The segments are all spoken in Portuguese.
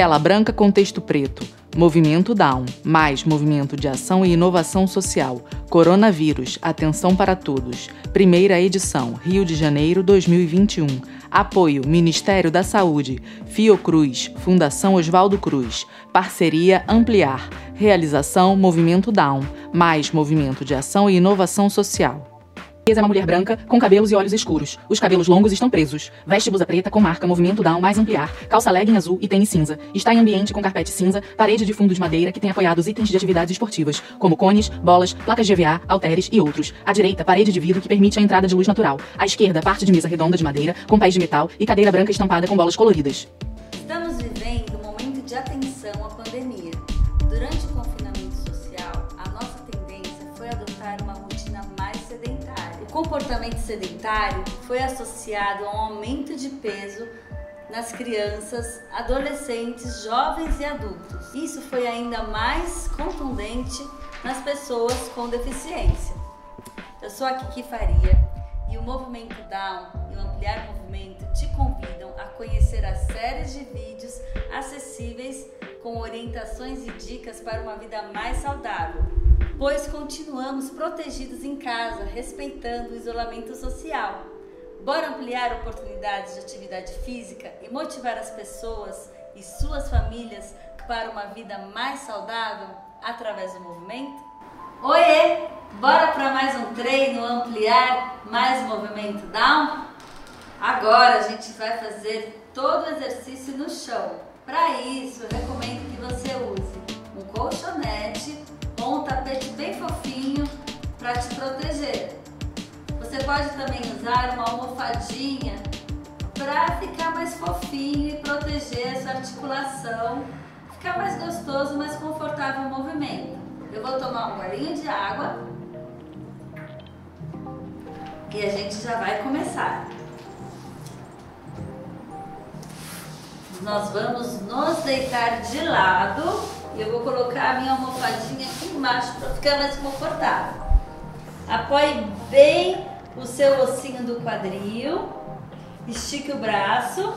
Tela branca com texto preto. Movimento Down, mais movimento de ação e inovação social. Coronavírus, atenção para todos. Primeira edição, Rio de Janeiro 2021. Apoio: Ministério da Saúde, Fiocruz, Fundação Oswaldo Cruz. Parceria Ampliar. Realização Movimento Down, mais movimento de ação e inovação social é uma mulher branca com cabelos e olhos escuros. Os cabelos longos estão presos. Veste blusa preta com marca movimento down mais ampliar, calça legging azul e tênis cinza. Está em ambiente com carpete cinza, parede de fundo de madeira que tem apoiados itens de atividades esportivas, como cones, bolas, placas EVA, halteres e outros. À direita, parede de vidro que permite a entrada de luz natural. À esquerda, parte de mesa redonda de madeira com pés de metal e cadeira branca estampada com bolas coloridas. Estamos vivendo um momento de atenção à pandemia. Durante o confinamento comportamento sedentário foi associado a um aumento de peso nas crianças, adolescentes, jovens e adultos. Isso foi ainda mais contundente nas pessoas com deficiência. Eu sou a Kiki Faria e o Movimento Down e o Ampliar Movimento te convidam a conhecer as séries de vídeos acessíveis com orientações e dicas para uma vida mais saudável pois continuamos protegidos em casa, respeitando o isolamento social. Bora ampliar oportunidades de atividade física e motivar as pessoas e suas famílias para uma vida mais saudável através do movimento? Oiê! Bora para mais um treino ampliar mais movimento down? Agora a gente vai fazer todo o exercício no chão. Para isso, eu recomendo que você use um colchonete um tapete bem fofinho para te proteger. Você pode também usar uma almofadinha para ficar mais fofinho e proteger essa articulação, ficar mais gostoso, mais confortável o movimento. Eu vou tomar um golinho de água e a gente já vai começar. Nós vamos nos deitar de lado eu vou colocar a minha almofadinha aqui embaixo para ficar mais confortável. Apoie bem o seu ossinho do quadril, estique o braço,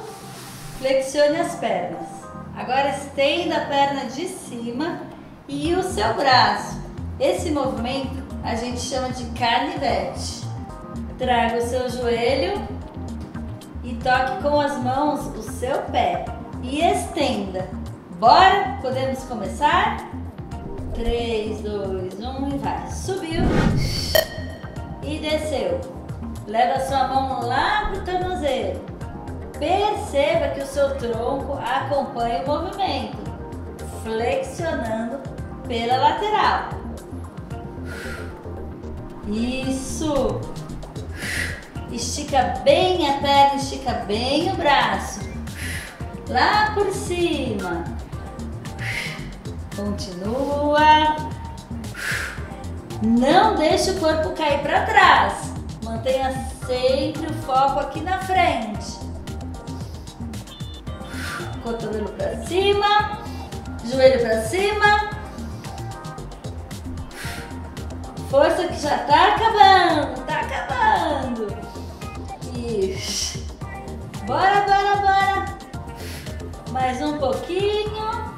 flexione as pernas. Agora estenda a perna de cima e o seu braço. Esse movimento a gente chama de canivete. Traga o seu joelho e toque com as mãos o seu pé e estenda Bora? Podemos começar? 3, 2, 1 e vai. Subiu e desceu. Leva sua mão lá pro tornozelo. Perceba que o seu tronco acompanha o movimento, flexionando pela lateral. Isso. Estica bem a perna, estica bem o braço. Lá por cima. Continua. Não deixe o corpo cair para trás. Mantenha sempre o foco aqui na frente. Cotovelo para cima, joelho para cima. Força que já tá acabando, tá acabando. Isso. Bora, bora, bora. Mais um pouquinho.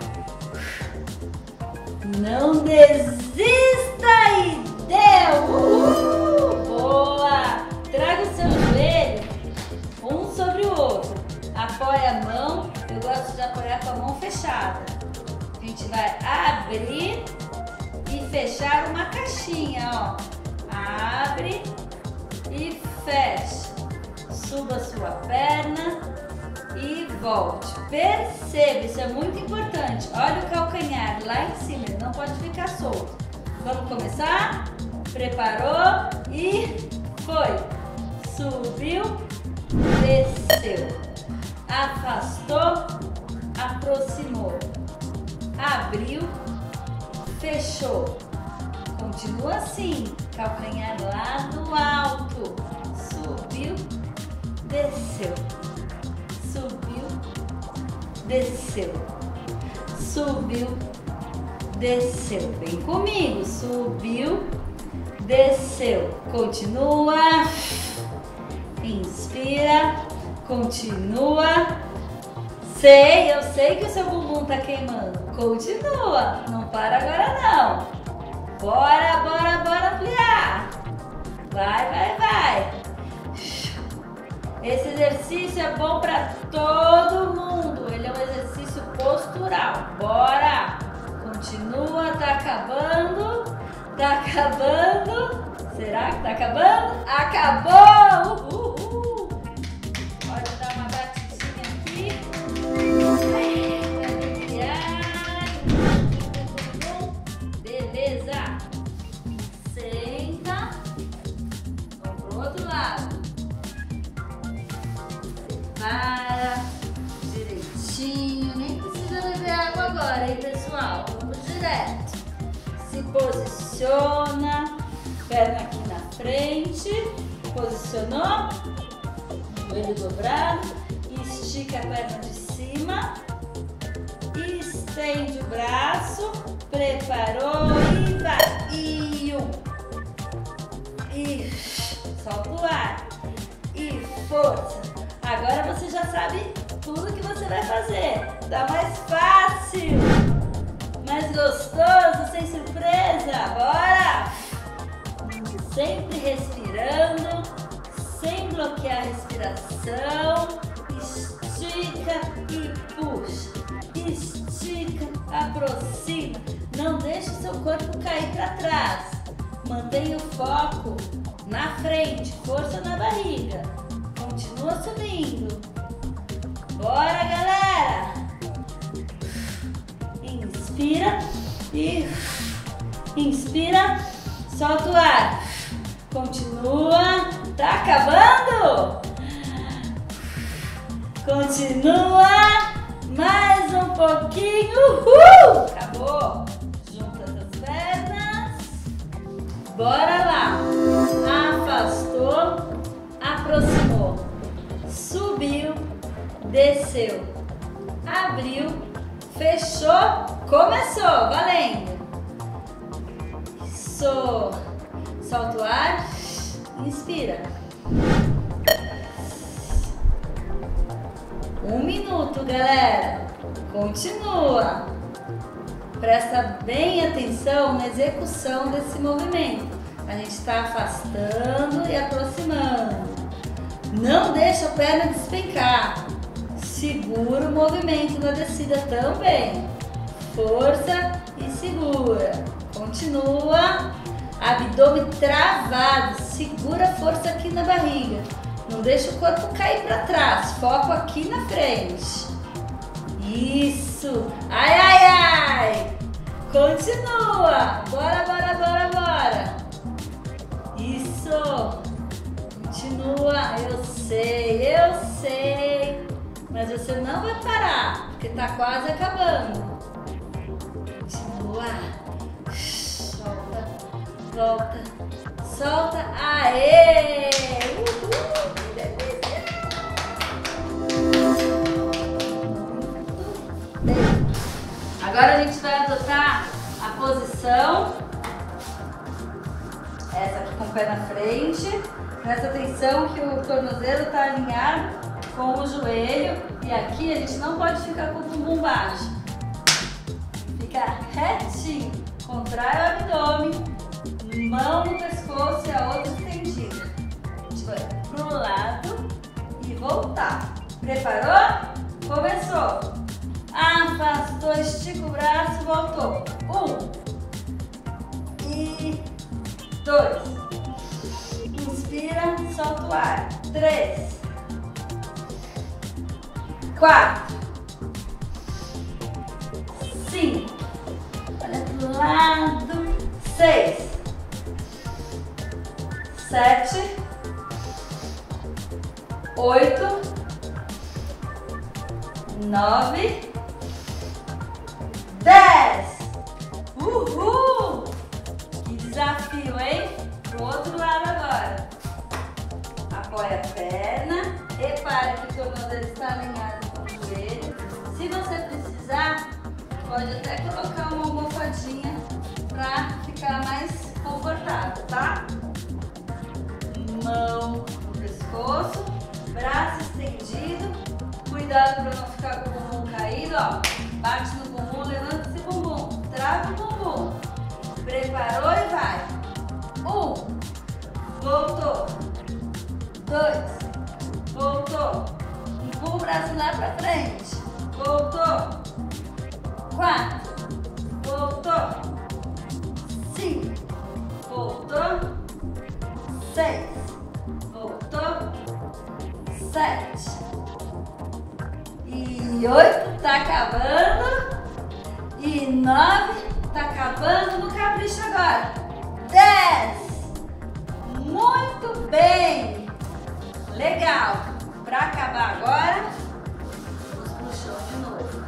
Não desista e deu! Boa! Traga o seu joelho um sobre o outro. Apoie a mão. Eu gosto de apoiar com a mão fechada. A gente vai abrir e fechar uma caixinha, ó. Abre e fecha. Suba a sua perna volte. Perceba, isso é muito importante. Olha o calcanhar lá em cima, ele não pode ficar solto. Vamos começar? Preparou e foi. Subiu, desceu. Afastou, aproximou. Abriu, fechou. Continua assim, calcanhar lá no alto. Subiu, desceu desceu. Subiu, desceu. Vem comigo. Subiu, desceu. Continua. Inspira, continua. sei, eu sei que o seu bumbum tá queimando. Continua, não para agora não. Bora, bora, bora ampliar. Vai, vai, vai. Esse exercício é bom para todo mundo. Ele é um exercício postural. Bora! Continua, tá acabando. Tá acabando. Será que tá acabando? Acabou! Uhul! Posiciona, perna aqui na frente, posicionou, joelho dobrado, estica a perna de cima, estende o braço, preparou e vai, e um, e solta o ar, e força. Agora você já sabe tudo que você vai fazer, tá mais fácil gostoso, sem surpresa. Bora! Sempre respirando, sem bloquear a respiração. Estica e puxa. Estica, aproxima. Não deixe seu corpo cair para trás. Mantenha o foco na frente, força na barriga. Continua subindo. Inspira e inspira, solta o ar. Continua, tá acabando? Continua, mais um pouquinho. Uhul! Acabou. Junta as pernas. Bora lá. Afastou, aproximou, subiu, desceu, abriu Fechou? Começou, valendo. Isso. Solta o ar. Inspira. Um minuto, galera. Continua. Presta bem atenção na execução desse movimento. A gente está afastando e aproximando. Não deixa a perna despencar. Segura o movimento na descida também. Força e segura. Continua. Abdômen travado. Segura a força aqui na barriga. Não deixa o corpo cair para trás. Foco aqui na frente. Isso. Ai, ai, ai. Continua. Bora, bora, bora, bora. Isso. Continua. Eu sei, eu sei. Mas você não vai parar, porque tá quase acabando. Continua. Solta, volta, solta. Aê! Uhul! Agora a gente vai adotar a posição. Essa aqui com o pé na frente. Presta atenção que o tornozelo está alinhado com o joelho e aqui a gente não pode ficar com o bumbum baixo. Fica retinho, contrai o abdômen, mão no pescoço e a outra estendida. A gente vai pro lado e voltar. Preparou? Começou. Afastou, estica o braço, voltou. Um. E dois. Inspira, solta o ar. Três quatro, cinco, olha pro lado, seis, sete, oito, nove, dez. Uhul! Que desafio, hein? Pro outro lado agora. Apoia a perna. Repara que o tornozelo está alinhado se você precisar, pode até colocar uma almofadinha para ficar mais confortável, tá? Mão no pescoço, braço estendido, cuidado para não ficar com o Caído, ó. Bate no bumbum, levanta esse bumbum. Trava o bumbum. Preparou e vai. Um. Voltou. Dois. Voltou. Braço lá pra frente. Voltou. Quatro. Voltou. Cinco. Voltou. Seis. Voltou. Sete. E oito. Tá acabando. E nove. Tá acabando no capricho agora. Dez. Muito bem. Legal. Para acabar agora, vamos pro chão de novo.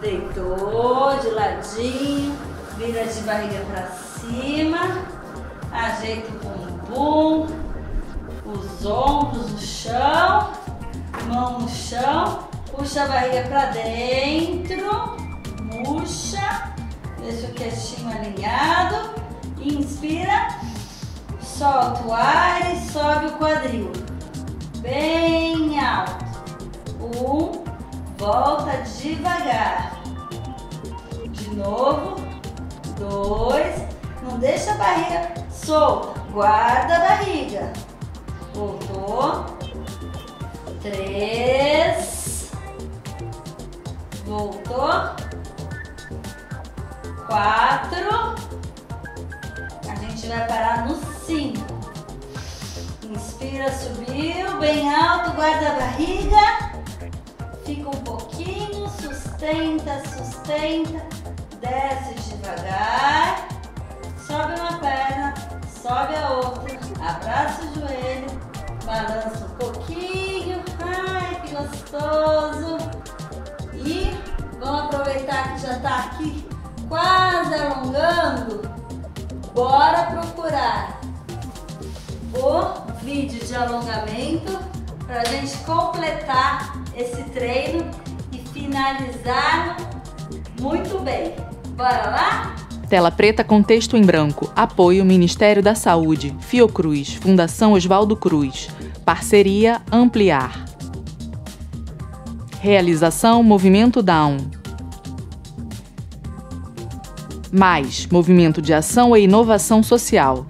Deitou de ladinho, vira de barriga para cima, ajeita o bumbum, os ombros no chão, mão no chão, puxa a barriga para dentro, murcha, deixa o queixinho alinhado, inspira, solta o ar e sobe o quadril bem alto. Um, volta devagar. De novo, dois, não deixa a barriga solta, guarda a barriga. Voltou. Três. Subiu, bem alto, guarda a barriga. Fica um pouquinho, sustenta, sustenta. Desce devagar. Sobe uma perna, sobe a outra. Abraça o joelho, balança um pouquinho. Ai, que gostoso. E vamos aproveitar que já está aqui quase alongando. Bora procurar o vídeo de alongamento para a gente completar esse treino e finalizar muito bem. Bora lá? Tela preta com texto em branco. Apoio Ministério da Saúde, Fiocruz, Fundação Oswaldo Cruz. Parceria Ampliar. Realização Movimento Down. Mais Movimento de Ação e Inovação Social.